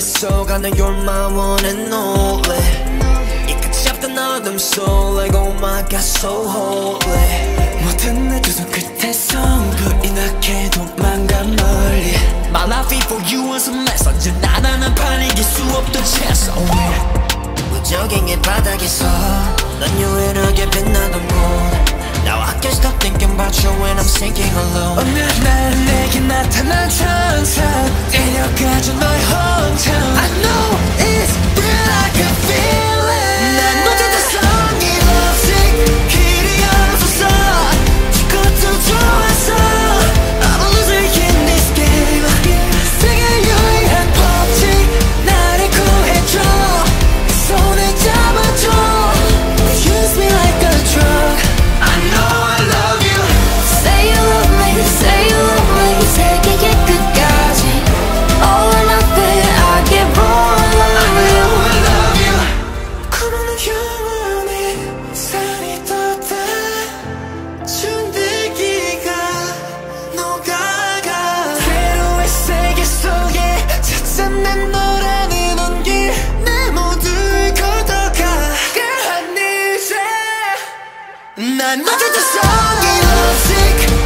속 안에 You're my one and only 이 끝이 없던 어둠 속 Like oh my god so holy 모든 내 두손 끝에서 불이 나게 도망가 멀리 My life for you was a mess 언제나 판 이길 수 없던 chance oh yeah 무적행의 바닥에서 넌 유일하게 빛나던 곳 Now I can't stop thinking about you when I'm sinking alone 어느 날 내게 나타난 천사 데려가줘 너의 난 맞아줬어 이 love sick